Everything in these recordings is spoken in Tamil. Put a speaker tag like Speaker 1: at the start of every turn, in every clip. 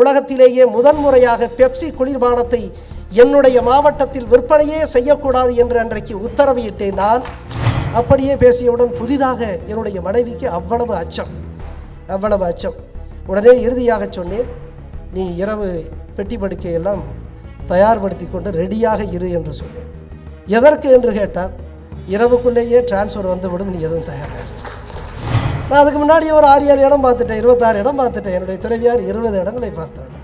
Speaker 1: உலகத்திலேயே முதன்முறையாக பெப்சி குளிர்பானத்தை என்னுடைய மாவட்டத்தில் விற்பனையே செய்யக்கூடாது என்று அன்றைக்கு உத்தரவிட்டேன் நான். அப்படியே பேசியவுடன் புதிதாக என்னுடைய மனைவிக்கு அவ்வளவு அச்சம் அவ்வளவு அச்சம். உடனே இறுதியாக சொன்னேன் நீ இரவு பெட்டி படுக்கையெல்லாம் தயார்படுத்தி கொண்டு ரெடியாக இரு என்று சொன்னேன். எதற்கு? என்று கேட்டால் இரவுக்குள்ளேயே டிரான்ஸ்ஃபர் வந்துவிடும் நீ எதுவும் தயாராக நான் அதுக்கு முன்னாடி ஒரு ஆறு ஏழு இடம் பார்த்துட்டேன் இருபத்தாறு இடம் பார்த்துட்டேன். என்னுடைய துணைவியார் இருபது இடங்களை பார்த்தேன்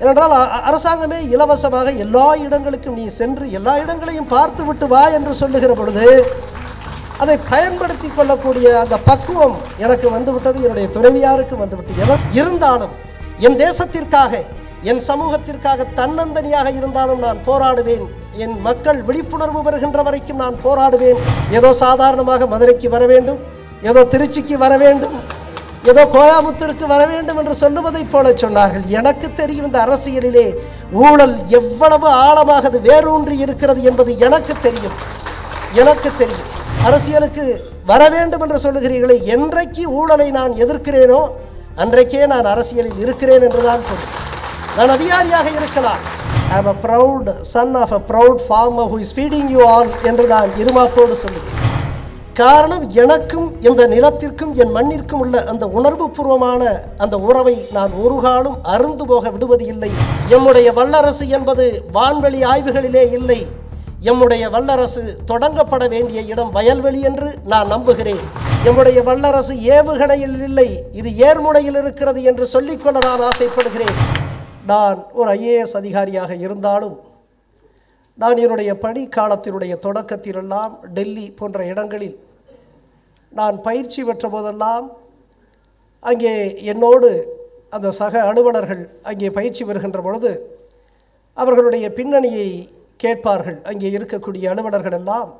Speaker 1: ஏனென்றால் அ- அரசாங்கமே இலவசமாக எல்லா இடங்களுக்கும் நீ சென்று எல்லா இடங்களையும் பார்த்து விட்டு வா என்று சொல்லுகிற பொழுது அதை பயன்படுத்தி கொள்ளக்கூடிய அந்த பக்குவம் எனக்கு வந்துவிட்டது என்னுடைய துணைவியாருக்கு வந்துவிட்டு. என இருந்தாலும் என் தேசத்திற்காக என் சமூகத்திற்காக தன்னந்தனியாக இருந்தாலும் நான் போராடுவேன். என் மக்கள் விழிப்புணர்வு வருகின்ற வரைக்கும் நான் போராடுவேன். ஏதோ சாதாரணமாக மதுரைக்கு வர வேண்டும். ஏதோ திருச்சிக்கு வர வேண்டும் ஏதோ கோயாமுத்தூருக்கு வர வேண்டும் என்று சொல்லுவதைப் போல சொன்னார்கள். எனக்கு தெரியும் இந்த அரசியலிலே ஊழல் எவ்வளவு ஆழமாக அது வேரூன்றி இருக்கிறது என்பது எனக்கு தெரியும். எனக்கு தெரியும். அரசியலுக்கு வர வேண்டும் என்று சொல்லுகிறீர்களே என்றைக்கு ஊழலை நான் எதிர்க்கிறேனோ அன்றைக்கே நான் அரசியலில் இருக்கிறேன் என்றுதான் பொருள் நான் அதிகாரியாக இருக்கலாம். I am a proud son of a proud farmer who is feeding you all என்று நான் இருமாப்போடு சொல்லுவேன் காரணம் எனக்கும் இந்த நிலத்திற்கும் என் மண்ணிற்கும் உள்ள அந்த உணர்வு பூர்வமான அந்த உறவை நான் ஒரு காலம் அருந்து போக விடுவது இல்லை எம்முடைய வல்லரசு என்பது வான்வெளி ஆய்வுகளிலே இல்லை. எம்முடைய வல்லரசு தொடங்கப்பட வேண்டிய இடம் வயல்வெளி என்று நான் நம்புகிறேன். எம்முடைய வல்லரசு ஏவுகணையில் இல்லை இது ஏர்முனையில் இருக்கிறது என்று சொல்லிக்கொள்ள நான் ஆசைப்படுகிறேன். நான் ஒரு ஐஏஎஸ் அதிகாரியாக இருந்தாலும் நான் என்னுடைய பணி காலத்தினுடைய தொடக்கத்திலெல்லாம் டெல்லி போன்ற இடங்களில் நான் பயிற்சி பெற்ற போதெல்லாம் அங்கே என்னோடு அந்த சக அலுவலர்கள் அங்கே பயிற்சி பெறுகின்ற பொழுது அவர்களுடைய பின்னணியை கேட்பார்கள். அங்கே இருக்கக்கூடிய அலுவலர்கள் எல்லாம்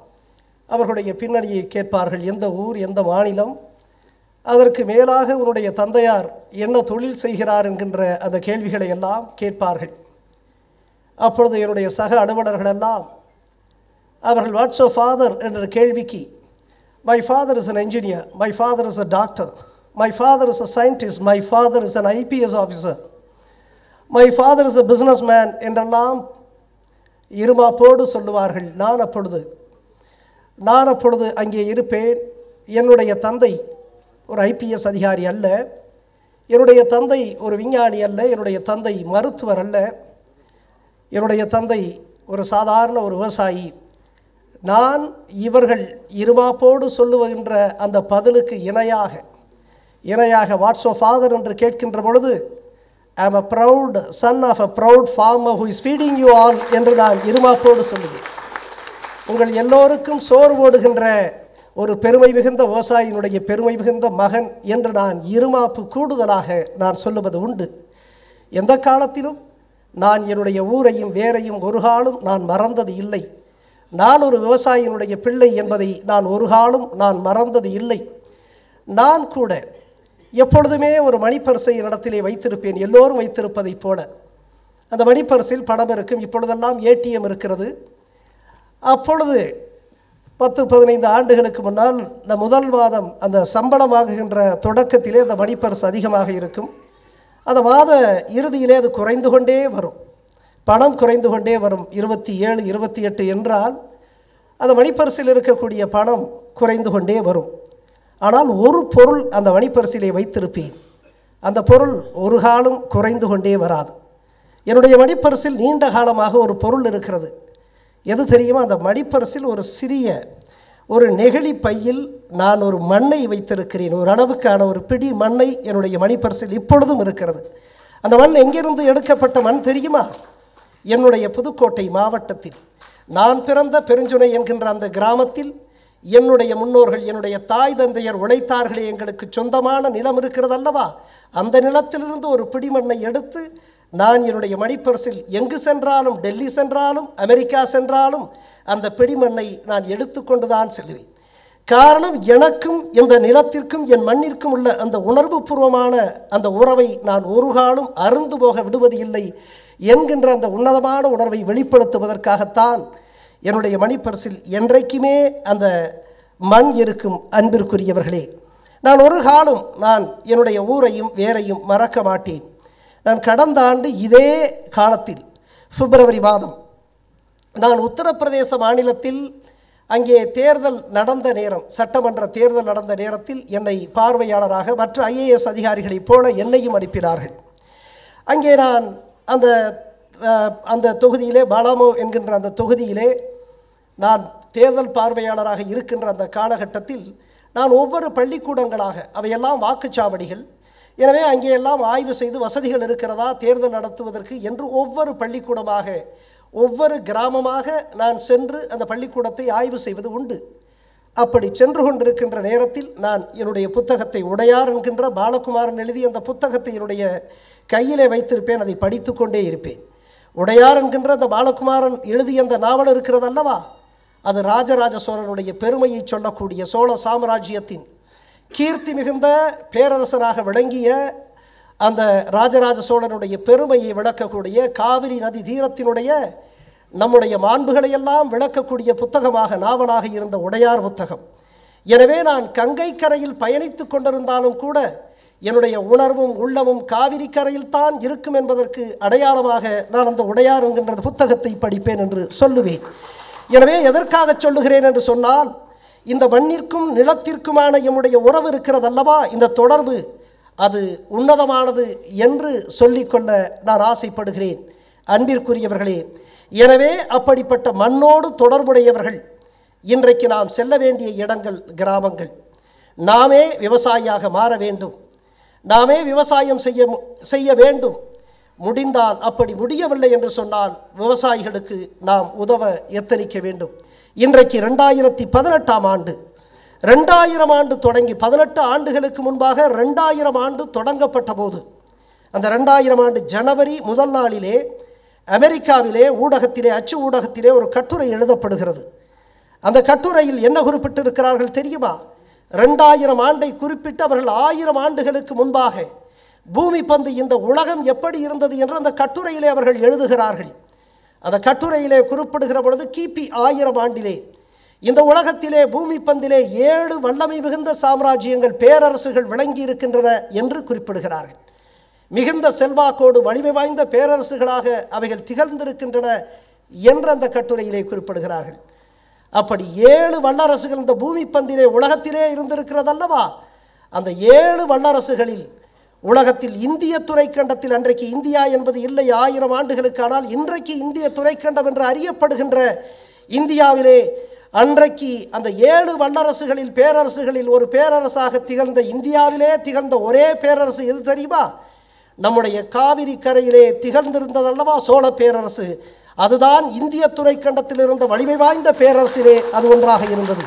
Speaker 1: அவர்களுடைய பின்னணியை கேட்பார்கள். எந்த ஊர் எந்த மாநிலம் அதற்கு மேலாக உன்னுடைய தந்தையார் என்ன தொழில் செய்கிறார் என்கின்ற அந்த கேள்விகளை எல்லாம் கேட்பார்கள். அப்பொழுது என்னுடைய சக அலுவலர்கள் எல்லாம் அவர்கள் வாட்ஸ் ஓ ஃபாதர் என்ற கேள்விக்கு my father is an engineer my father is a doctor my father is a scientist my father is an IPS officer my father is a businessman என்றெல்லாம் இருமாப்போடு சொல்லுவார்கள். நான் அப்பொழுது நான் அப்பொழுது அங்கே இருப்பேன். என்னுடைய தந்தை ஒரு ஐபிஎஸ் அதிகாரி அல்ல. என்னுடைய தந்தை ஒரு விஞ்ஞானி அல்ல. என்னுடைய தந்தை மருத்துவர் அல்ல. என்னுடைய தந்தை ஒரு சாதாரண ஒரு விவசாயி. நான் இவர்கள் இருமாப்போடு சொல்லுகின்ற அந்த பதிலுக்கு இணையாக இணையாக வாட்ஸ் ஓ ஃபாதர் என்று கேட்கின்ற பொழுது I a a son of a proud farmer who is feeding you all என்று நான் இருமாப்போடு சொல்லுவேன். உங்கள் எல்லோருக்கும் சோறு போடுகின்ற ஒரு பெருமை மிகுந்த விவசாயினுடைய பெருமை மிகுந்த மகன் என்று நான் இருமாப்பு கூடுதலாக நான் சொல்லுவது உண்டு. எந்த காலத்திலும் நான் என்னுடைய ஊரையும் வேரையும் ஒரு காலம் நான் மறந்தது இல்லை. நான் ஒரு விவசாயியினுடைய பிள்ளை என்பதை நான் ஒரு காலம் நான் மறந்தது இல்லை. நான் கூட எப்பொழுதுமே ஒரு மணிப்பரிசை இடத்திலே வைத்திருப்பேன் எல்லோரும் வைத்திருப்பதைப் போல. அந்த மணிப்பரிசில் பணம் இருக்கும் இப்பொழுதெல்லாம் ஏடிஎம் இருக்கிறது. அப்பொழுது பத்து பதினைந்து ஆண்டுகளுக்கு முன்னால் இந்த முதல் மாதம் அந்த சம்பளமாகுகின்ற தொடக்கத்திலே அந்த மணிப்பரிசு அதிகமாக இருக்கும். அந்த மாத இறுதியிலே அது குறைந்து கொண்டே வரும். பணம் குறைந்து கொண்டே வரும். இருபத்தி ஏழு இருபத்தி எட்டு என்றால் அந்த மணிப்பரிசில் இருக்கக்கூடிய பணம் குறைந்து கொண்டே வரும். ஆனால் ஒரு பொருள் அந்த மணிப்பரிசிலை வைத்திருப்பேன். அந்த பொருள் ஒரு காலம் குறைந்து கொண்டே வராது. என்னுடைய மணிப்பரிசில் நீண்ட காலமாக ஒரு பொருள் இருக்கிறது. எது தெரியுமா? அந்த மணிப்பரிசில் ஒரு சிறிய ஒரு நெகிழி பையில் நான் ஒரு மண்ணை வைத்திருக்கிறேன். ஒரு அளவுக்கான ஒரு பிடி மண்ணை என்னுடைய மணிப்பரிசில் இப்பொழுதும் இருக்கிறது. அந்த மண் எங்கிருந்து எடுக்கப்பட்ட மண் தெரியுமா? என்னுடைய புதுக்கோட்டை மாவட்டத்தில் நான் பிறந்த பெருஞ்சுனை என்கின்ற அந்த கிராமத்தில் என்னுடைய முன்னோர்கள் என்னுடைய தாய் தந்தையர் உழைத்தார்களே எங்களுக்கு சொந்தமான நிலம் இருக்கிறது அல்லவா? அந்த நிலத்திலிருந்து ஒரு பிடிமண்ணை எடுத்து நான் என்னுடைய மணிப்பரசில் எங்கு சென்றாலும் டெல்லி சென்றாலும் அமெரிக்கா சென்றாலும் அந்த பிடிமண்ணை நான் எடுத்துக்கொண்டு தான் செல்வேன். காரணம் எனக்கும் இந்த நிலத்திற்கும் என் மண்ணிற்கும் உள்ள அந்த உணர்வுபூர்வமான அந்த உறவை நான் ஒரு காலம் அருந்து போக விடுவது இல்லை என்கின்ற அந்த உன்னதமான உணர்வை வெளிப்படுத்துவதற்காகத்தான் என்னுடைய மணிப்பரிசில் என்றைக்குமே அந்த மண் இருக்கும் அன்பிற்குரியவர்களே. நான் ஒரு காலம் நான் என்னுடைய ஊரையும் வேரையும் மறக்க மாட்டேன். நான் கடந்த ஆண்டு இதே காலத்தில் பிப்ரவரி மாதம் நான் உத்தரப்பிரதேச மாநிலத்தில் அங்கே தேர்தல் நடந்த நேரம் சட்டமன்ற தேர்தல் நடந்த நேரத்தில் என்னை பார்வையாளராக மற்ற ஐஏஎஸ் அதிகாரிகளைப் போல என்னையும் அனுப்பினார்கள். அங்கே நான் அந்த அந்த தொகுதியிலே பாலாமோ என்கின்ற அந்த தொகுதியிலே நான் தேர்தல் பார்வையாளராக இருக்கின்ற அந்த காலகட்டத்தில் நான் ஒவ்வொரு பள்ளிக்கூடங்களாக அவையெல்லாம் வாக்குச்சாவடிகள் எனவே அங்கே எல்லாம் ஆய்வு செய்து வசதிகள் இருக்கிறதா தேர்தல் நடத்துவதற்கு என்று ஒவ்வொரு பள்ளிக்கூடமாக ஒவ்வொரு கிராமமாக நான் சென்று அந்த பள்ளிக்கூடத்தை ஆய்வு செய்வது உண்டு. அப்படி சென்று கொண்டிருக்கின்ற நேரத்தில் நான் என்னுடைய புத்தகத்தை உடையார் என்கின்ற பாலகுமாரன் எழுதிய அந்த புத்தகத்தை என்னுடைய கையிலே வைத்திருப்பேன் அதை படித்து கொண்டே இருப்பேன். உடையார் என்கின்ற அந்த பாலகுமாரன் எழுதிய அந்த நாவல் இருக்கிறது அல்லவா அது ராஜராஜ சோழனுடைய பெருமையை சொல்லக்கூடிய சோழ சாம்ராஜ்யத்தின் கீர்த்தி மிகுந்த பேரரசராக விளங்கிய அந்த ராஜராஜ சோழனுடைய பெருமையை விளக்கக்கூடிய காவிரி நதி தீரத்தினுடைய நம்முடைய மாண்புகளை எல்லாம் விளக்கக்கூடிய புத்தகமாக நாவலாக இருந்த உடையார் புத்தகம். எனவே நான் கங்கை கரையில் பயணித்து கொண்டிருந்தாலும் கூட என்னுடைய உணர்வும் உள்ளமும் காவிரி கரையில் தான் இருக்கும் என்பதற்கு அடையாளமாக நான் அந்த உடையார் என்கின்ற புத்தகத்தை படிப்பேன் என்று சொல்லுவேன். எனவே எதற்காக சொல்லுகிறேன் என்று சொன்னால் இந்த மண்ணிற்கும் நிலத்திற்குமான எம்முடைய உறவு இருக்கிறது அல்லவா இந்த தொடர்பு அது உன்னதமானது என்று சொல்லிக்கொள்ள நான் ஆசைப்படுகிறேன். அன்பிற்குரியவர்களே எனவே அப்படிப்பட்ட மண்ணோடு தொடர்புடையவர்கள் இன்றைக்கு நாம் செல்ல வேண்டிய இடங்கள் கிராமங்கள். நாமே விவசாயியாக மாற வேண்டும். நாமே விவசாயம் செய்ய மு- செய்ய வேண்டும். முடிந்தால் அப்படி முடியவில்லை என்று சொன்னால் விவசாயிகளுக்கு நாம் உதவ எத்தனிக்க வேண்டும். இன்றைக்கு ரெண்டாயிரத்தி பதினெட்டாம் ஆண்டு. ரெண்டாயிரம் ஆண்டு தொடங்கி பதினெட்டு ஆண்டுகளுக்கு முன்பாக ரெண்டாயிரம் ஆண்டு தொடங்கப்பட்ட போது அந்த ரெண்டாயிரம் ஆண்டு ஜனவரி முதல் நாளிலே அமெரிக்காவிலே ஊடகத்திலே அச்சு ஊடகத்திலே ஒரு கட்டுரை எழுதப்படுகிறது. அந்த கட்டுரையில் என்ன குறிப்பிட்டிருக்கிறார்கள் தெரியுமா? ரெண்டாயிரம் ஆண்டை குறிப்பிட்டு அவர்கள் ஆயிரம் ஆண்டுகளுக்கு முன்பாக பூமி பந்து இந்த உலகம் எப்படி இருந்தது என்று அந்த கட்டுரையிலே அவர்கள் எழுதுகிறார்கள். அந்த கட்டுரையிலே குறிப்பிடுகிற பொழுது கிபி ஆயிரம் ஆண்டிலே இந்த உலகத்திலே பூமி பந்திலே ஏழு வல்லமை மிகுந்த சாம்ராஜ்யங்கள் பேரரசுகள் விளங்கி இருக்கின்றன என்று குறிப்பிடுகிறார்கள். மிகுந்த செல்வாக்கோடு வலிமை வாய்ந்த பேரரசுகளாக அவைகள் திகழ்ந்திருக்கின்றன என்று அந்த கட்டுரையிலே குறிப்பிடுகிறார்கள். அப்படி ஏழு வல்லரசுகள் இந்த பூமி பந்திலே உலகத்திலே இருந்திருக்கிறதல்லவா? அந்த ஏழு வல்லரசுகளில் உலகத்தில் இந்திய துறைக்கண்டத்தில் அன்றைக்கு இந்தியா என்பது இல்லை ஆயிரம் ஆண்டுகளுக்கானால் இன்றைக்கு இந்திய துறைக்கண்டம் என்று அறியப்படுகின்ற இந்தியாவிலே அன்றைக்கு அந்த ஏழு வல்லரசுகளில் பேரரசுகளில் ஒரு பேரரசாக திகழ்ந்த இந்தியாவிலே திகழ்ந்த ஒரே பேரரசு எது தெரியுமா? நம்முடைய காவிரி கரையிலே திகழ்ந்திருந்ததல்லவா? சோழ பேரரசு. அதுதான் இந்திய துணைக்கண்டத்தில் இருந்த வலிமை வாய்ந்த பேரரசிலே அது ஒன்றாக இருந்தது.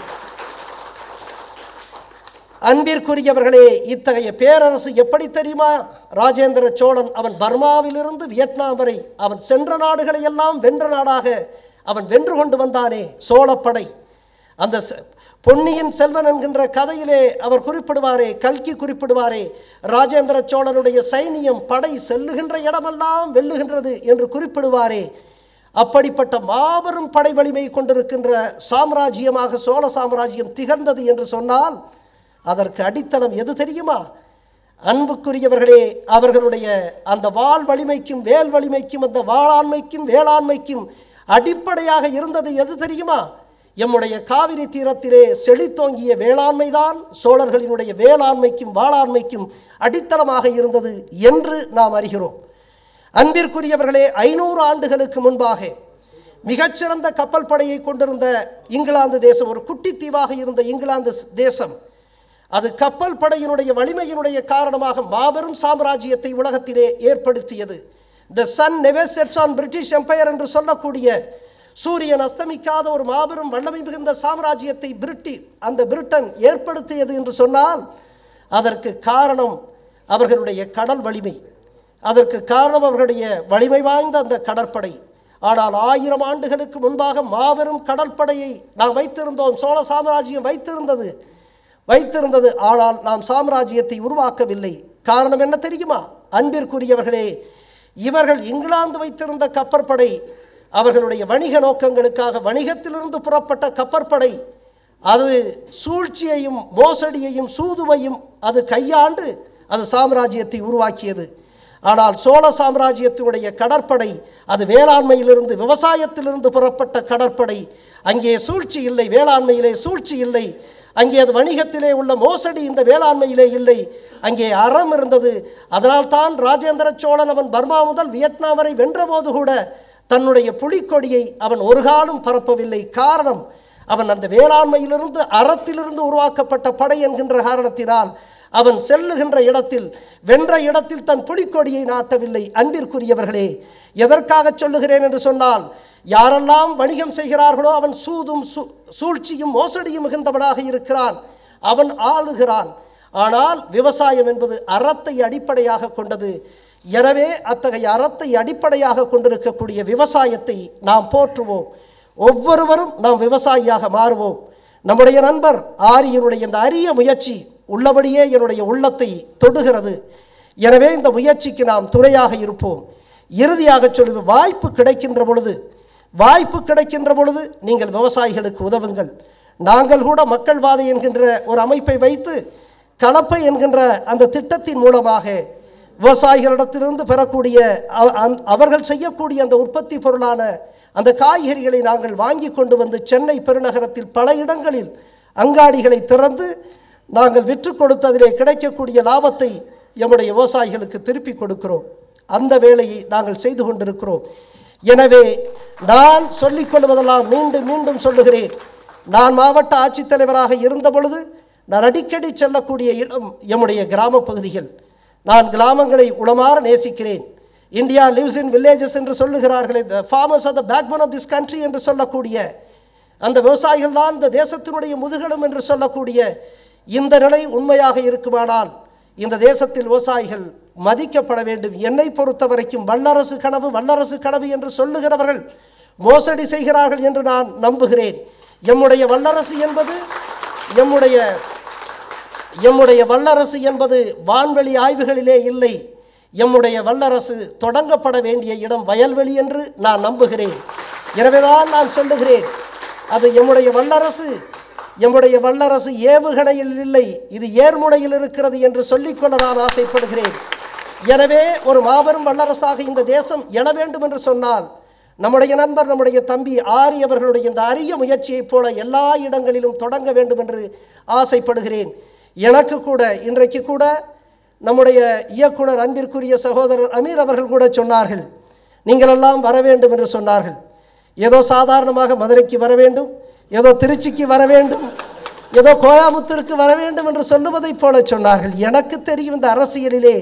Speaker 1: அன்பிற்குரியவர்களே இத்தகைய பேரரசு எப்படி தெரியுமா? ராஜேந்திர சோழன் அவன் பர்மாவிலிருந்து வியட்நாம் வரை அவன் சென்ற நாடுகளை எல்லாம் வென்ற நாடாக அவன் வென்று கொண்டு வந்தானே சோழப்படை. அந்த செ- பொன்னியின் செல்வன் என்கின்ற கதையிலே அவர் குறிப்பிடுவாரே கல்கி குறிப்பிடுவாரே ராஜேந்திர சோழனுடைய சைனியம் படை செல்லுகின்ற இடமெல்லாம் வெல்லுகின்றது என்று குறிப்பிடுவாரே. அப்படிப்பட்ட மாபெரும் படை வலிமை கொண்டிருக்கின்ற சாம்ராஜ்யமாக சோழ சாம்ராஜ்யம் திகழ்ந்தது என்று சொன்னால் அதற்கு அடித்தளம் எது தெரியுமா? அன்புக்குரியவர்களே அவர்களுடைய அந்த வாள் வலிமைக்கும் வேல் வலிமைக்கும் அந்த வாளாண்மைக்கும் வேளாண்மைக்கும் அடிப்படையாக இருந்தது எது தெரியுமா? எம்முடைய காவிரி தீரத்திலே செழித்தோங்கிய வேளாண்மைதான் சோழர்களினுடைய வேளாண்மைக்கும் வாளாண்மைக்கும் அடித்தளமாக இருந்தது என்று நாம் அறிகிறோம். அன்பிற்குரியவர்களே ஐநூறு ஆண்டுகளுக்கு முன்பாக மிகச்சிறந்த கப்பல் படையை கொண்டிருந்த இங்கிலாந்து தேசம் ஒரு குட்டி தீவாக இருந்த இங்கிலாந்து தேசம் அது கப்பல் படையினுடைய வலிமையினுடைய காரணமாக மாபெரும் சாம்ராஜ்யத்தை உலகத்திலே ஏற்படுத்தியது. The sun never sets on British empire என்று சொல்லக்கூடிய சூரியன் அஸ்தமிக்காத ஒரு மாபெரும் வல்லமை மிகுந்த சாம்ராஜ்யத்தை பிரிட்டி அந்த பிரிட்டன் ஏற்படுத்தியது என்று சொன்னால் அதற்கு காரணம் அவர்களுடைய கடல் வலிமை. அதற்கு காரணம் அவர்களுடைய வலிமை வாய்ந்த அந்த கடற்படை. ஆனால் ஆயிரம் ஆண்டுகளுக்கு முன்பாக மாபெரும் கடற்படையை நாம் வைத்திருந்தோம் சோழ சாம்ராஜ்யம் வைத்திருந்தது வைத்திருந்தது. ஆனால் நாம் சாம்ராஜ்யத்தை உருவாக்கவில்லை. காரணம் என்ன தெரியுமா? அன்பிற்குரியவர்களே இவர்கள் இங்கிலாந்து வைத்திருந்த கப்பற்படை அவர்களுடைய வணிக நோக்கங்களுக்காக வணிகத்திலிருந்து புறப்பட்ட கப்பற்படை. அது சூழ்ச்சியையும் மோசடியையும் சூதுவையும் அது கையாண்டு அது சாம்ராஜ்யத்தை உருவாக்கியது. ஆனால் சோழ சாம்ராஜ்யத்தினுடைய கடற்படை அது வேளாண்மையிலிருந்து விவசாயத்திலிருந்து புறப்பட்ட கடற்படை. அங்கே சூழ்ச்சி இல்லை வேளாண்மையிலே சூழ்ச்சி இல்லை. அங்கே அது வணிகத்திலே உள்ள மோசடி இந்த வேளாண்மையிலே இல்லை. அங்கே அறம் இருந்தது. அதனால்தான் ராஜேந்திர சோழன் அவன் பர்மா முதல் வியட்நாம் வரை வென்றபோது கூட தன்னுடைய புலிக்கொடியை அவன் ஒரு காலம் பரப்பவில்லை. காரணம் அவன் அந்த வேளாண்மையிலிருந்து அறத்திலிருந்து உருவாக்கப்பட்ட படை என்கின்ற காரணத்தினால் அவன் செல்லுகின்ற இடத்தில் வென்ற இடத்தில் தன் புலிக்கொடியை நாட்டவில்லை. அன்பிற்குரியவர்களே எதற்காக சொல்லுகிறேன் என்று சொன்னால் யாரெல்லாம் வணிகம் செய்கிறார்களோ அவன் சூதும் சூ- சூழ்ச்சியும் மோசடியும் மிகுந்தவனாக இருக்கிறான். அவன் ஆளுகிறான். ஆனால் விவசாயம் என்பது அறத்தை அடிப்படையாக கொண்டது. எனவே அத்தகைய அறத்தை அடிப்படையாக கொண்டிருக்கக்கூடிய விவசாயத்தை நாம் போற்றுவோம். ஒவ்வொருவரும் நாம் விவசாயியாக மாறுவோம். நம்முடைய நண்பர் ஆரியனுடைய இந்த அரிய முயற்சி உள்ளபடியே என்னுடைய உள்ளத்தை தொடுகிறது. எனவே இந்த முயற்சிக்கு நாம் துணையாக இருப்போம். இறுதியாக சொல்லி வாய்ப்பு கிடைக்கின்ற பொழுது வாய்ப்பு கிடைக்கின்ற பொழுது நீங்கள் விவசாயிகளுக்கு உதவுங்கள். நாங்கள் கூட மக்கள் வாதை என்கின்ற ஒரு அமைப்பை வைத்து கலப்பை என்கின்ற அந்த திட்டத்தின் மூலமாக விவசாயிகளிடத்திலிருந்து பெறக்கூடிய அவர்கள் செய்யக்கூடிய அந்த உற்பத்தி பொருளான அந்த காய்கறிகளை நாங்கள் வாங்கி கொண்டு வந்து சென்னை பெருநகரத்தில் பல இடங்களில் அங்காடிகளை திறந்து நாங்கள் விற்று கொடுத்ததிலே கிடைக்கக்கூடிய லாபத்தை எம்முடைய விவசாயிகளுக்கு திருப்பி கொடுக்கிறோம். அந்த வேலையை நாங்கள் செய்து கொண்டிருக்கிறோம். எனவே நான் சொல்லிக் கொள்வதெல்லாம் மீண்டும் மீண்டும் சொல்லுகிறேன். நான் மாவட்ட ஆட்சித்தலைவராக இருந்த பொழுது நான் அடிக்கடி செல்லக்கூடிய இடம் எம்முடைய கிராம பகுதிகள். நான் கிராமங்களை உளமாற நேசிக்கிறேன். இந்தியா லிவ்ஸ் இன் வில்லேஜஸ் என்று சொல்லுகிறார்களே the farmers are the backbone of this country என்று சொல்லக்கூடிய அந்த விவசாயிகள் தான் இந்த தேசத்தினுடைய முதுகெலும் என்று சொல்லக்கூடிய இந்த நிலை உண்மையாக இருக்குமானால் இந்த தேசத்தில் விவசாயிகள் மதிக்கப்பட வேண்டும். என்னை பொறுத்த வரைக்கும் வல்லரசு கனவு வல்லரசு கனவு என்று சொல்லுகிறவர்கள் மோசடி செய்கிறார்கள் என்று நான் நம்புகிறேன். எம்முடைய வல்லரசு என்பது எம்முடைய எம்முடைய வல்லரசு என்பது வான்வெளி ஆய்வுகளிலே இல்லை. எம்முடைய வல்லரசு தொடங்கப்பட வேண்டிய இடம் வயல்வெளி என்று நான் நம்புகிறேன். எனவேதான் நான் சொல்லுகிறேன். அது எம்முடைய வல்லரசு எம்முடைய வல்லரசு ஏவுகணையில் இல்லை. இது ஏர்முனையில் இருக்கிறது என்று சொல்லிக்கொள்ள நான் ஆசைப்படுகிறேன். எனவே ஒரு மாபெரும் வல்லரசாக இந்த தேசம் எழ வேண்டும் என்று சொன்னால் நம்முடைய நண்பர் நம்முடைய தம்பி ஆரி அவர்களுடைய இந்த அரிய முயற்சியைப் போல எல்லா இடங்களிலும் தொடங்க வேண்டும் என்று ஆசைப்படுகிறேன். எனக்கு கூட இன்றைக்கு கூட நம்முடைய இயக்குனர் அன்பிற்குரிய சகோதரர் அமீர் அவர்கள் கூட சொன்னார்கள் நீங்கள் எல்லாம் வர வேண்டும் என்று சொன்னார்கள். ஏதோ சாதாரணமாக மதுரைக்கு வர வேண்டும் ஏதோ திருச்சிக்கு வர வேண்டும் ஏதோ கோயாமுத்தூருக்கு வர வேண்டும் என்று சொல்லுவதைப் போல சொன்னார்கள். எனக்கு தெரியும் இந்த அரசியலிலே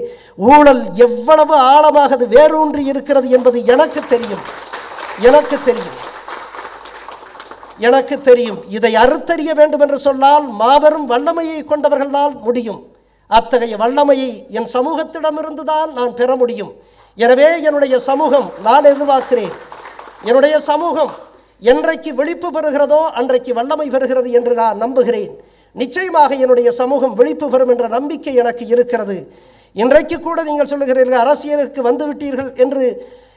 Speaker 1: ஊழல் எவ்வளவு ஆழமாக அது வேரூன்றி இருக்கிறது என்பது எனக்கு தெரியும். எனக்கு தெரியும். எனக்கு தெரியும். இதை அறுத்தறிய வேண்டும் என்று சொன்னால் மாபெரும் வல்லமையை கொண்டவர்களால் முடியும். அத்தகைய வல்லமையை என் சமூகத்திடமிருந்து தான் நான் பெற முடியும். எனவே என்னுடைய சமூகம் நான் எதிர்பார்க்கிறேன். என்னுடைய சமூகம் என்றைக்கு விழிப்பு பெறுகிறதோ அன்றைக்கு வல்லமை பெறுகிறது என்று நான் நம்புகிறேன். நிச்சயமாக என்னுடைய சமூகம் விழிப்பு பெறும் என்ற நம்பிக்கை எனக்கு இருக்கிறது. இன்றைக்கு கூட நீங்கள் சொல்லுகிறீர்கள் அரசியலுக்கு வந்துவிட்டீர்கள் என்று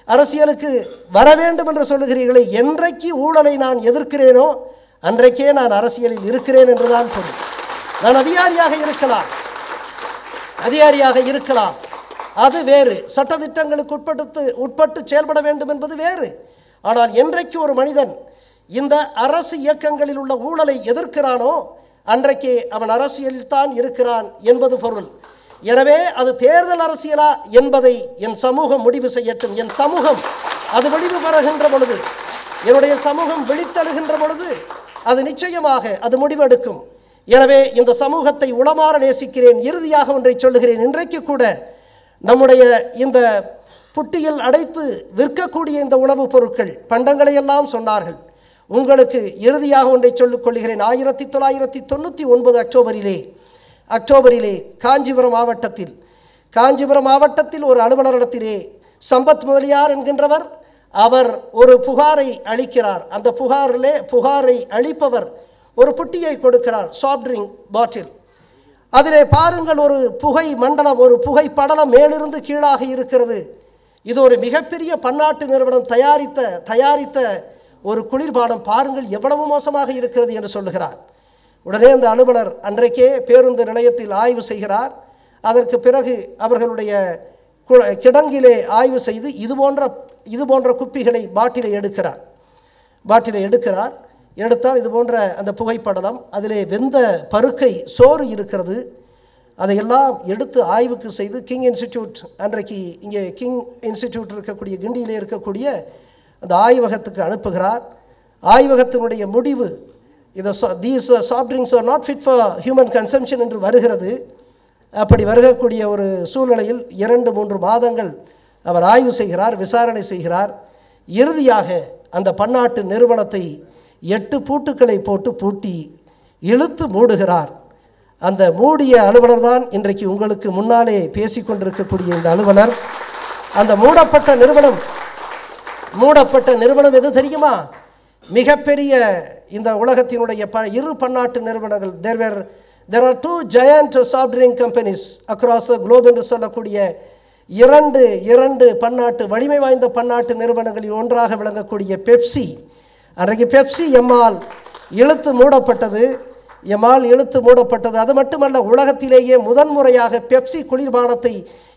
Speaker 1: அரசியலுக்கு வர வேண்டும் என்று சொல்லுகிறீர்களே என்றைக்கு ஊழலை நான் எதிர்க்கிறேனோ அன்றைக்கே நான் அரசியலில் இருக்கிறேன் என்றுதான் பொருள். நான் அதிகாரியாக இருக்கலாம். அதிகாரியாக இருக்கலாம். அது வேறு. சட்டதிட்டங்களுக்கு உட்படுத்து உட்பட்டு செயல்பட வேண்டும் என்பது வேறு. ஆனால் என்றைக்கு ஒரு மனிதன் இந்த அரசு இயக்கங்களில் உள்ள ஊழலை எதிர்க்கிறானோ அன்றைக்கே அவன் அரசியலில் தான் இருக்கிறான் என்பது பொருள். எனவே அது தேர்தல் அரசியலா என்பதை என் சமூகம் முடிவு செய்யட்டும். என் சமூகம் அது முடிவு பெறுகின்ற பொழுது என்னுடைய சமூகம் விழித்தழுகின்ற பொழுது அது நிச்சயமாக அது முடிவெடுக்கும். எனவே இந்த சமூகத்தை உளமாற நேசிக்கிறேன். இறுதியாக ஒன்றை சொல்லுகிறேன். இன்றைக்கு கூட நம்முடைய இந்த புட்டியில் அடைத்து விற்கக்கூடிய இந்த உணவுப் பொருட்கள் பண்டங்களை எல்லாம் சொன்னார்கள். உங்களுக்கு இறுதியாக ஒன்றை சொல்லிக் கொள்கிறேன். ஆயிரத்தி தொள்ளாயிரத்தி தொண்ணூற்றி ஒன்பது அக்டோபரிலே அக்டோபரிலே காஞ்சிபுரம் மாவட்டத்தில் காஞ்சிபுரம் மாவட்டத்தில் ஒரு அலுவலரிடத்திலே சம்பத் முதலியார் என்கின்றவர் அவர் ஒரு புகாரை அளிக்கிறார். அந்த புகாரிலே புகாரை அளிப்பவர் ஒரு புட்டியை கொடுக்கிறார் சாஃப்ட் ட்ரிங்க் பாட்டில் அதிலே பாருங்கள் ஒரு புகை மண்டலம் ஒரு புகை படலம் மேலிருந்து கீழாக இருக்கிறது. இது ஒரு மிகப்பெரிய பன்னாட்டு நிறுவனம் தயாரித்த தயாரித்த ஒரு குளிர்பானம் பாருங்கள் எவ்வளவு மோசமாக இருக்கிறது என்று சொல்லுகிறார். உடனே அந்த அலுவலர் அன்றைக்கே பேருந்து நிலையத்தில் ஆய்வு செய்கிறார். அதற்கு பிறகு அவர்களுடைய கிடங்கிலே ஆய்வு செய்து இது போன்ற இது போன்ற குப்பிகளை பாட்டிலை எடுக்கிறார். பாட்டிலை எடுக்கிறார். எடுத்தால் இது போன்ற அந்த புகைப்படலம் அதிலே வெந்த பருக்கை சோறு இருக்கிறது. அதையெல்லாம் எடுத்து ஆய்வுக்கு செய்து கிங் இன்ஸ்டிடியூட் அன்றைக்கு இங்கே கிங் இன்ஸ்டிடியூட் இருக்கக்கூடிய கிண்டியிலே இருக்கக்கூடிய அந்த ஆய்வகத்துக்கு அனுப்புகிறார். ஆய்வகத்தினுடைய முடிவு இதை these soft drinks are not fit for human consumption என்று வருகிறது. அப்படி வருகக்கூடிய ஒரு சூழ்நிலையில் இரண்டு மூன்று மாதங்கள் அவர் ஆய்வு செய்கிறார் விசாரணை செய்கிறார். இறுதியாக அந்த பன்னாட்டு நிறுவனத்தை எட்டு பூட்டுக்களை போட்டு பூட்டி இழுத்து மூடுகிறார். அந்த மூடிய அலுவலர் தான் இன்றைக்கு உங்களுக்கு முன்னாலே பேசிக்கொண்டிருக்கக்கூடிய இந்த அலுவலர். அந்த மூடப்பட்ட நிறுவனம் மூடப்பட்ட நிறுவனம் எது தெரியுமா? மிகப்பெரிய இந்த உலகத்தினுடைய ப இரு பன்னாட்டு நிறுவனங்கள். There there there are two giant soft drink companies across the globe என்று சொல்லக்கூடிய இரண்டு இரண்டு பன்னாட்டு வலிமை வாய்ந்த பன்னாட்டு நிறுவனங்களில் ஒன்றாக விளங்கக்கூடிய பெப்சி அன்றைக்கு பெப்சி எம்மால் இழுத்து மூடப்பட்டது. எம்மால் எழுத்து மூடப்பட்டது. அது மட்டுமல்ல உலகத்திலேயே முதன்முறையாக பெப்சி குளிர்பானத்தை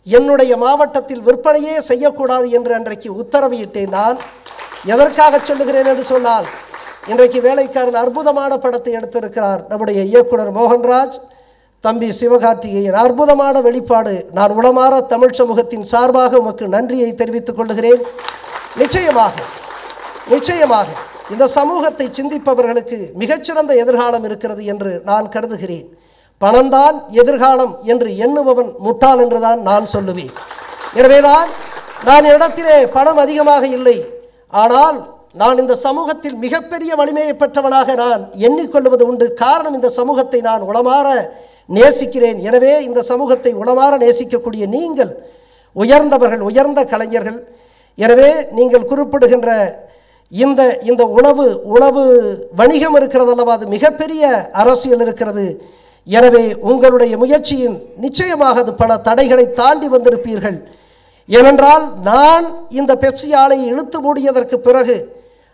Speaker 1: என்னுடைய மாவட்டத்தில் விற்பனையே செய்யக்கூடாது என்று அன்றைக்கு உத்தரவிட்டேன் நான். எதற்காக சொல்லுகிறேன் என்று சொன்னால் இன்றைக்கு வேலைக்காரன் அற்புதமான படத்தை எடுத்திருக்கிறார் நம்முடைய இயக்குனர் மோகன்ராஜ். தம்பி சிவகார்த்திகேயன் அற்புதமான வெளிப்பாடு. நான் உளமாற தமிழ் சமூகத்தின் சார்பாக உமக்கு நன்றியை தெரிவித்துக் கொள்கிறேன். நிச்சயமாக நிச்சயமாக. இந்த சமூகத்தை சிந்திப்பவர்களுக்கு மிகச்சிறந்த எதிர்காலம் இருக்கிறது என்று நான் கருதுகிறேன். பணம்தான் எதிர்காலம் என்று எண்ணுபவன் முட்டாள் என்றுதான் நான் சொல்லுவேன். எனவேதான் நான் இடத்திலே பணம் அதிகமாக இல்லை. ஆனால் நான் இந்த சமூகத்தில் மிகப்பெரிய வலிமையை பெற்றவனாக நான் எண்ணிக்கொள்வது உண்டு. காரணம் இந்த சமூகத்தை நான் உளமாற நேசிக்கிறேன். எனவே இந்த சமூகத்தை உளமாற நேசிக்கக்கூடிய நீங்கள் உயர்ந்தவர்கள் உயர்ந்த கலைஞர்கள். எனவே நீங்கள் குறிப்பிடுகின்ற இந்த இந்த உணவு உணவு வணிகம் இருக்கிறது அல்லவா அது மிகப்பெரிய அரசியல் இருக்கிறது. எனவே உங்களுடைய முயற்சியின் நிச்சயமாக அது பல தடைகளை தாண்டி வந்திருப்பீர்கள். ஏனென்றால் நான் இந்த பெப்சி ஆலையை இழுத்து மூடியதற்கு பிறகு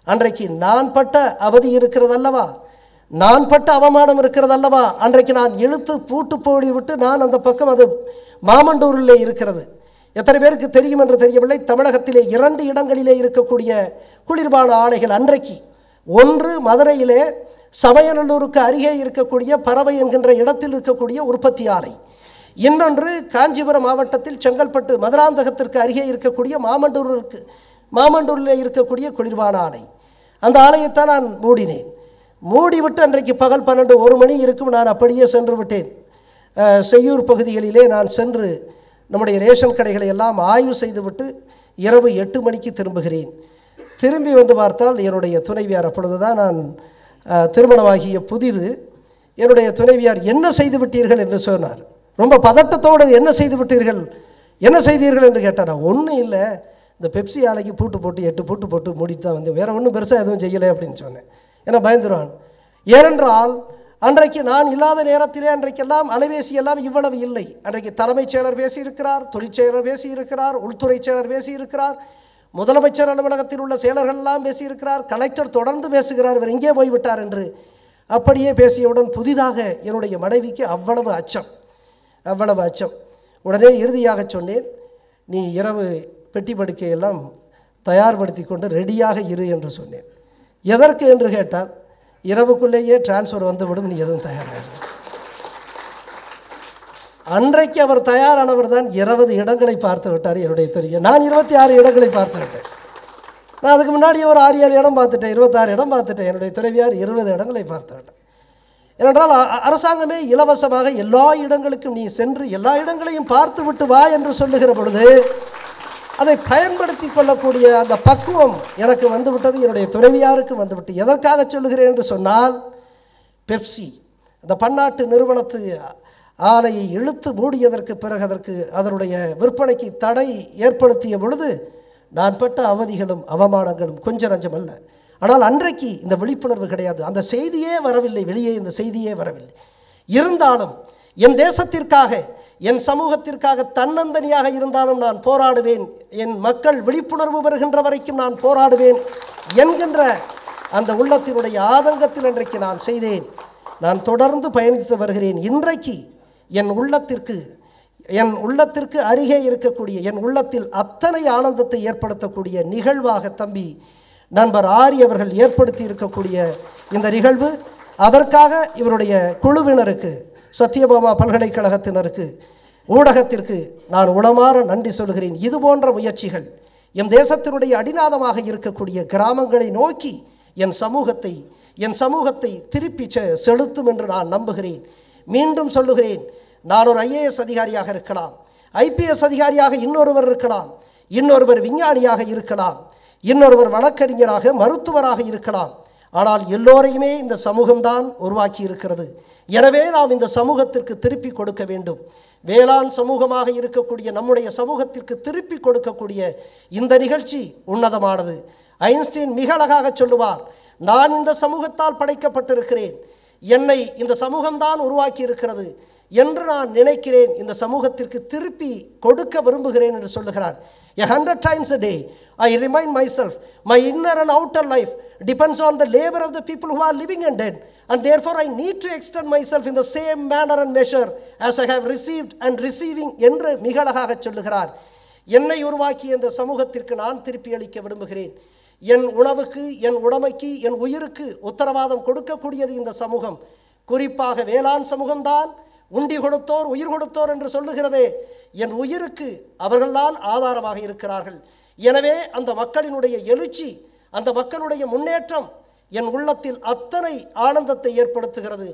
Speaker 1: அன்றைக்கு நான் பட்ட அவதி இருக்கிறது அல்லவா நான் பட்ட அவமானம் இருக்கிறது அல்லவா அன்றைக்கு நான் இழுத்து பூட்டு போடி விட்டு நான் அந்த பக்கம் அது மாமண்டூரிலே இருக்கிறது. எத்தனை பேருக்கு தெரியும் என்று தெரியவில்லை. தமிழகத்திலே இரண்டு இடங்களிலே இருக்கக்கூடிய குளிர்பான ஆலைகள் அன்றைக்கு. ஒன்று மதுரையிலே சமயநல்லூருக்கு அருகே இருக்கக்கூடிய பறவை என்கின்ற இடத்தில் இருக்கக்கூடிய உற்பத்தி ஆலை. இன்னொன்று காஞ்சிபுரம் மாவட்டத்தில் செங்கல்பட்டு மதுராந்தகத்திற்கு அருகே இருக்கக்கூடிய மாமண்டூருக்கு மாமண்டூரில் இருக்கக்கூடிய குளிர்பான ஆலை. அந்த ஆலையைத்தான் நான் மூடினேன். மூடிவிட்டு அன்றைக்கு பகல் பன்னெண்டு ஒரு மணி இருக்கும் நான் அப்படியே சென்று விட்டேன். செய்யூர் பகுதிகளிலே நான் சென்று நம்முடைய ரேஷன் கடைகளை எல்லாம் ஆய்வு செய்துவிட்டு இரவு எட்டு மணிக்கு திரும்புகிறேன். திரும்பி வந்து பார்த்தால் என்னுடைய துணைவியார் அப்பொழுது தான் நான் திருமணமாகிய புதிது என்னுடைய துணைவியார் என்ன செய்து விட்டீர்கள் என்று சொன்னார். ரொம்ப பதட்டத்தோடு என்ன செய்து விட்டீர்கள் என்ன செய்தீர்கள் என்று கேட்டார். ஒன்றும் இல்லை. இந்த பெப்சி ஆலைக்கு பூட்டு போட்டு எட்டு பூட்டு போட்டு மூடிட்டு தான் வந்து வேற ஒன்றும் பெருசாக எதுவும் செய்யலை அப்படின்னு சொன்னேன். ஏன்னா பயந்துருவான்? ஏனென்றால் அன்றைக்கு நான் இல்லாத நேரத்திலே அன்றைக்கெல்லாம் அலைபேசி எல்லாம் இவ்வளவு இல்லை. அன்றைக்கு தலைமைச் செயலர் பேசியிருக்கிறார் தொழிற்செயலர் பேசியிருக்கிறார் உள்துறை செயலர் பேசியிருக்கிறார். முதலமைச்சர் அலுவலகத்தில் உள்ள செயலர்கள் எல்லாம் பேசியிருக்கிறார் கலெக்டர் தொடர்ந்து பேசுகிறார் இவர் இங்கே போய்விட்டார் என்று. அப்படியே பேசியவுடன் புதிதாக என்னுடைய மனைவிக்கு அவ்வளவு அச்சம் அவ்வளவு அச்சம். உடனே இறுதியாக சொன்னேன் நீ இரவு பெட்டி படுக்கையெல்லாம் தயார்படுத்தி கொண்டு ரெடியாக இரு என்று சொன்னேன். எதற்கு? என்று கேட்டால் இரவுக்குள்ளேயே டிரான்ஸ்ஃபர் வந்துவிடும் நீ எதுவும் தயாராக அன்றைக்கு அவர் தயாரானவர் தான் இருபது இடங்களை பார்த்து விட்டார் என்னுடைய தெரியும். நான் இருபத்தி ஆறு இடங்களை பார்த்து விட்டேன். நான் அதுக்கு முன்னாடி ஒரு ஆறு ஏழு இடம் பார்த்துட்டேன் இருபத்தாறு இடம் பார்த்துட்டேன். என்னுடைய துறைவியார் இருபது இடங்களை பார்த்து விட்டேன் ஏனென்றால் அ- அரசாங்கமே இலவசமாக எல்லா இடங்களுக்கும் நீ சென்று எல்லா இடங்களையும் பார்த்து விட்டு வா என்று சொல்லுகிற பொழுது அதை பயன்படுத்தி கொள்ளக்கூடிய அந்த பக்குவம் எனக்கு வந்துவிட்டது என்னுடைய துணைவியாருக்கு வந்துவிட்டு எதற்காக சொல்லுகிறேன் என்று சொன்னால் பெப்சி அந்த பன்னாட்டு நிறுவனத்து ஆலையை இழுத்து மூடியதற்கு பிறகு அதற்கு அதனுடைய விற்பனைக்கு தடை ஏற்படுத்திய பொழுது நான் பட்ட அவதிகளும் அவமானங்களும் கொஞ்சம் நஞ்சம் அல்ல. ஆனால் அன்றைக்கு இந்த விழிப்புணர்வு கிடையாது. அந்த செய்தியே வரவில்லை. வெளியே இந்த செய்தியே வரவில்லை. இருந்தாலும் என் தேசத்திற்காக என் சமூகத்திற்காக தன்னந்தனியாக இருந்தாலும் நான் போராடுவேன். என் மக்கள் விழிப்புணர்வு வருகின்ற வரைக்கும் நான் போராடுவேன் என்கின்ற அந்த உள்ளத்தினுடைய ஆதங்கத்தில் அன்றைக்கு நான் செய்தேன். நான் தொடர்ந்து பயணித்து வருகிறேன். இன்றைக்கு என் உள்ளத்திற்கு என் உள்ளத்திற்கு அருகே இருக்கக்கூடிய என் உள்ளத்தில் அத்தனை ஆனந்தத்தை ஏற்படுத்தக்கூடிய நிகழ்வாக தம்பி நண்பர் ஆரி அவர்கள் ஏற்படுத்தி இருக்கக்கூடிய இந்த நிகழ்வு அதற்காக இவருடைய குழுவினருக்கு சத்யபாமா பல்கலைக்கழகத்தினருக்கு ஊடகத்திற்கு நான் உளமாற நன்றி சொல்கிறேன். இது போன்ற முயற்சிகள் எம் தேசத்தினுடைய அடிநாதமாக இருக்கக்கூடிய கிராமங்களை நோக்கி என் சமூகத்தை என் சமூகத்தை திருப்பி செ- செலுத்தும் என்று நான் நம்புகிறேன். மீண்டும் சொல்லுகிறேன் நான் ஒரு ஐஏஎஸ் அதிகாரியாக இருக்கலாம். ஐபிஎஸ் அதிகாரியாக இன்னொருவர் இருக்கலாம். இன்னொருவர் விஞ்ஞானியாக இருக்கலாம். இன்னொருவர் வழக்கறிஞராக மருத்துவராக இருக்கலாம். ஆனால் எல்லோரையுமே இந்த சமூகம்தான் உருவாக்கி இருக்கிறது எனவே நாம் இந்த சமூகத்திற்கு திருப்பி கொடுக்க வேண்டும். வேளாண் சமூகமாக இருக்கக்கூடிய நம்முடைய சமூகத்திற்கு திருப்பி கொடுக்கக்கூடிய இந்த நிகழ்ச்சி உன்னதமானது. ஐன்ஸ்டீன் மிக அழகாக சொல்லுவார் நான் இந்த சமூகத்தால் படைக்கப்பட்டிருக்கிறேன். என்னை இந்த சமூகம்தான் உருவாக்கி இருக்கிறது என்று நான் நினைக்கிறேன் இந்த சமூகத்திற்கு திருப்பி கொடுக்க விரும்புகிறேன் என்று சொல்லுகிறார் a hundred times a day I remind myself my inner and outer life depends on the labour of the people who are living and dead and therefore I need to extend myself in the same manner and measure as I have received and receiving என்று மிக அழகாக சொல்லுகிறார் என்னை உருவாக்கிய இந்த சமூகத்திற்கு நான் திருப்பி அளிக்க விரும்புகிறேன் என் உணவுக்கு என் உடமைக்கு என் உயிருக்கு உத்தரவாதம் கொடுக்கக்கூடியது இந்த சமூகம் குறிப்பாக வேளாண் சமூகம்தான் உண்டி கொடுத்தோர் உயிர் கொடுத்தோர் என்று சொல்லுகிறதே. என் உயிருக்கு அவர்கள்தான் ஆதாரமாக இருக்கிறார்கள். எனவே அந்த மக்களினுடைய எழுச்சி அந்த மக்களுடைய முன்னேற்றம் என் உள்ளத்தில் அத்தனை ஆனந்தத்தை ஏற்படுத்துகிறது.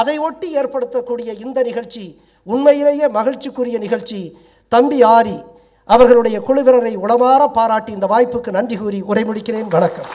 Speaker 1: அதை ஒட்டி ஏற்படுத்தக்கூடிய இந்த நிகழ்ச்சி உண்மையிலேயே மகிழ்ச்சிக்குரிய நிகழ்ச்சி. தம்பி ஆரி அவர்களுடைய குழுவினரை உளமாற பாராட்டி இந்த வாய்ப்புக்கு நன்றி கூறி உரை முடிக்கிறேன் வணக்கம்.